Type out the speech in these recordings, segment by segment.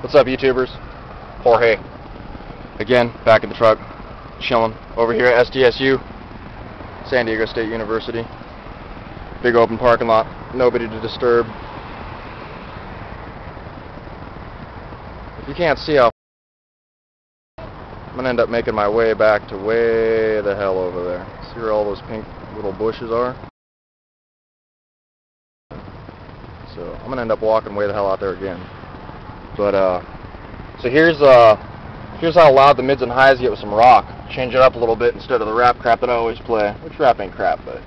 What's up, YouTubers? Jorge. Again, back in the truck, chilling over here at SDSU, San Diego State University. Big open parking lot, nobody to disturb. If you can't see I'm gonna end up making my way back to way the hell over there. See where all those pink little bushes are? So I'm gonna end up walking way the hell out there again. But uh, so here's uh, here's how loud the mids and highs get with some rock. Change it up a little bit instead of the rap crap that I always play. Which rap ain't crap, but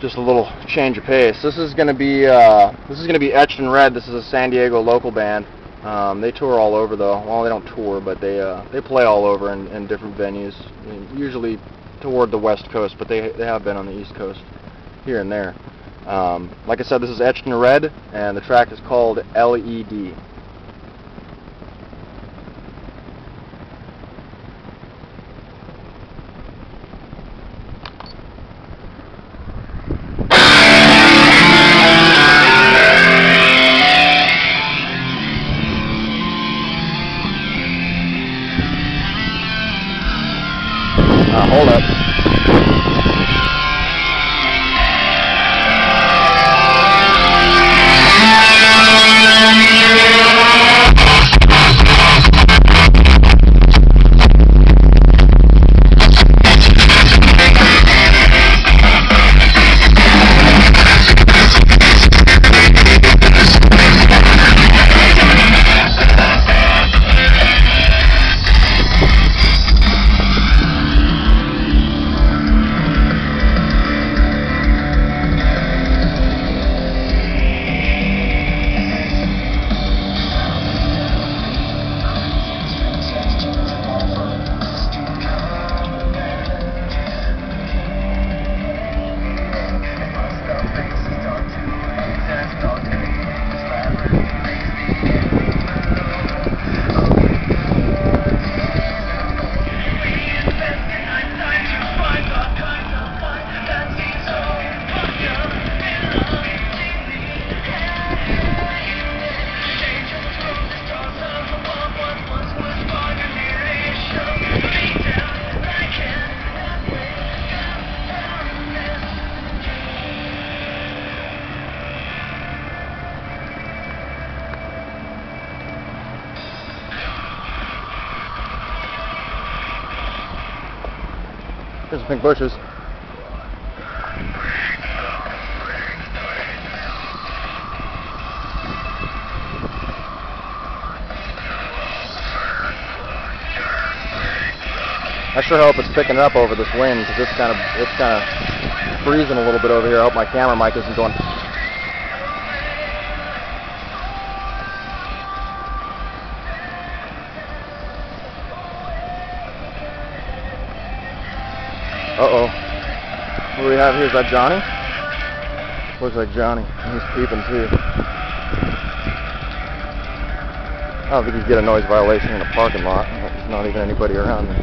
just a little change of pace. This is gonna be uh, this is gonna be etched in red. This is a San Diego local band. Um, they tour all over though. Well, they don't tour, but they uh, they play all over in, in different venues. Usually toward the west coast, but they they have been on the east coast here and there. Um, like I said, this is etched in red, and the track is called LED. Hold up. Some pink bushes. I sure hope it's picking up over this wind because it's kind of it's kind of freezing a little bit over here. I hope my camera mic isn't going. What do we have here? Is that Johnny? Looks like Johnny. He's peeping too. I don't think you get a noise violation in a parking lot. There's not even anybody around there.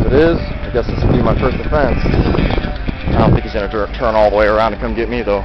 If it is, I guess this will be my first offense. I don't think he's going to turn all the way around to come get me though.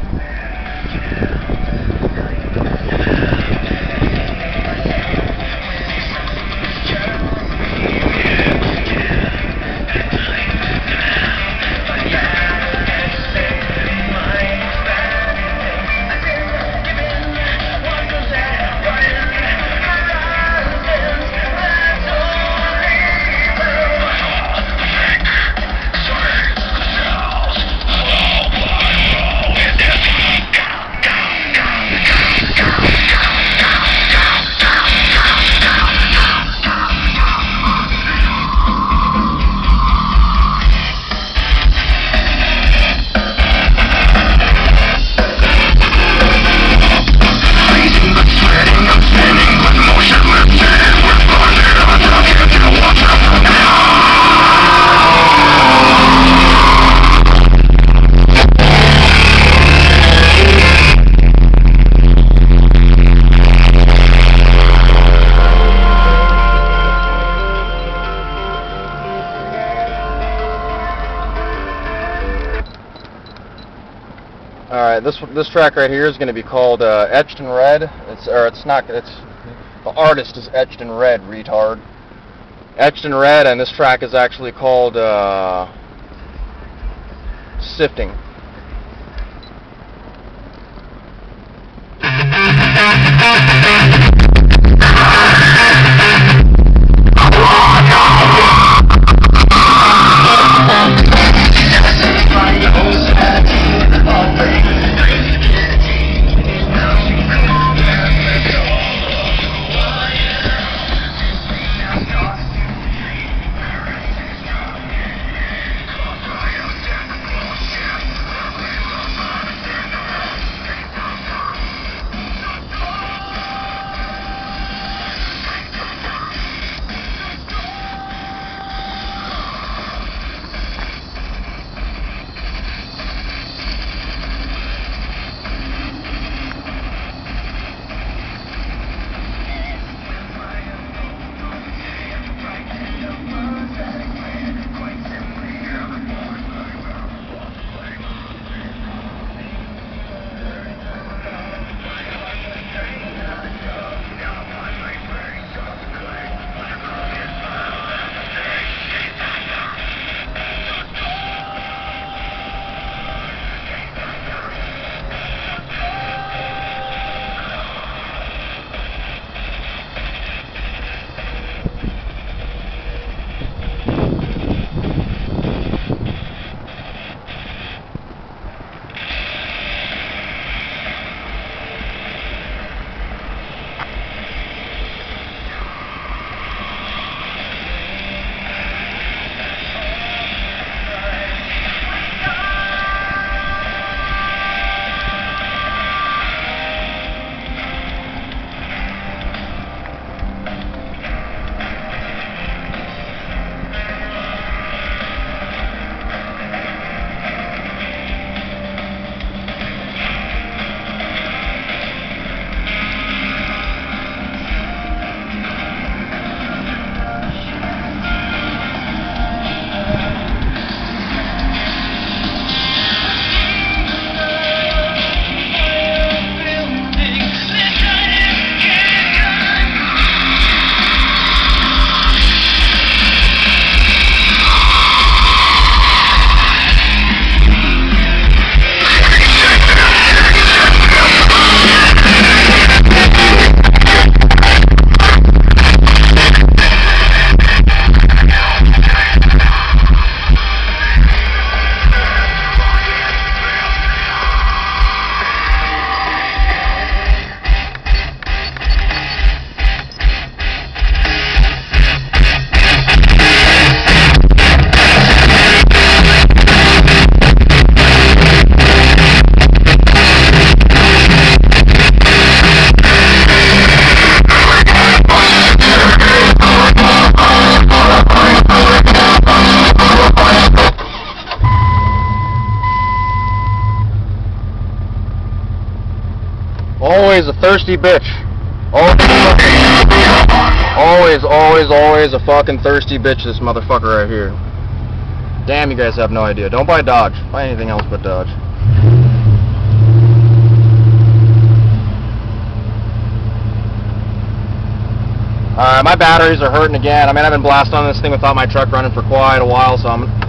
This this track right here is going to be called uh, Etched in Red. It's or it's not. It's the artist is etched in red, retard. Etched in red, and this track is actually called uh, Sifting. Thirsty bitch. Always, always, always, a fucking thirsty bitch, this motherfucker right here. Damn, you guys have no idea. Don't buy Dodge. Buy anything else but Dodge. Alright, my batteries are hurting again. I mean, I've been blasting on this thing without my truck running for quite a while, so I'm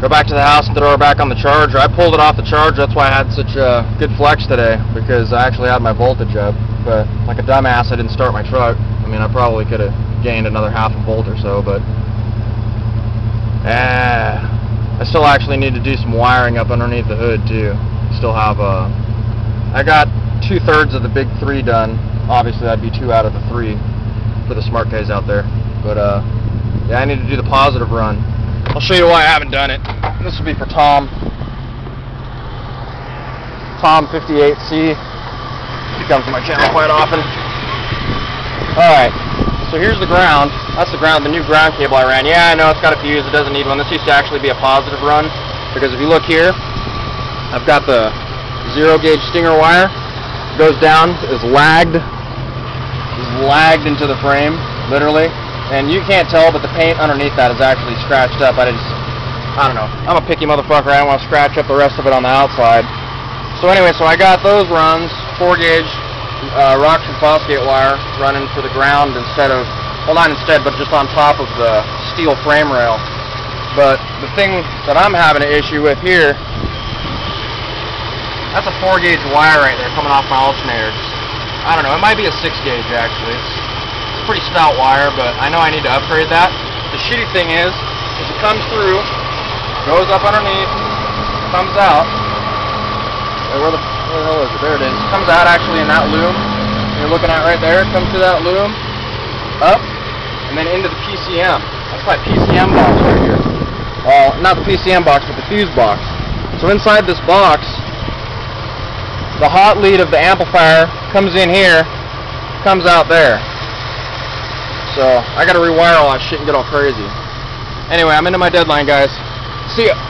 go back to the house and throw her back on the charger. I pulled it off the charger. That's why I had such a good flex today because I actually had my voltage up. But like a dumbass, I didn't start my truck. I mean, I probably could have gained another half a volt or so, but ah, I still actually need to do some wiring up underneath the hood too. Still have a. I got two thirds of the big three done. Obviously, that'd be two out of the three for the smart guys out there. But uh, yeah, I need to do the positive run. I'll show you why I haven't done it. This will be for Tom. Tom 58C. He comes to my channel quite often. Alright, so here's the ground. That's the ground, the new ground cable I ran. Yeah, I know it's got a fuse, it doesn't need one. This used to actually be a positive run, because if you look here, I've got the zero gauge stinger wire. Goes down, is lagged, is lagged into the frame, literally. And you can't tell, but the paint underneath that is actually scratched up. I just, I don't know. I'm a picky motherfucker. I don't want to scratch up the rest of it on the outside. So anyway, so I got those runs, 4 gauge uh, Rockford Fosgate wire running for the ground instead of, well not instead, but just on top of the steel frame rail. But the thing that I'm having an issue with here, that's a 4 gauge wire right there coming off my alternator. I don't know, it might be a 6 gauge actually. Pretty stout wire, but I know I need to upgrade that. The shitty thing is, is it comes through, goes up underneath, comes out. Wait, where the, where the hell is it? There it is. Comes out actually in that loom. You're looking at right there. Comes through that loom, up, and then into the PCM. That's my PCM box right here. Well, not the PCM box, but the fuse box. So inside this box, the hot lead of the amplifier comes in here, comes out there. So I gotta rewire all that shit and get all crazy. Anyway, I'm into my deadline, guys. See ya.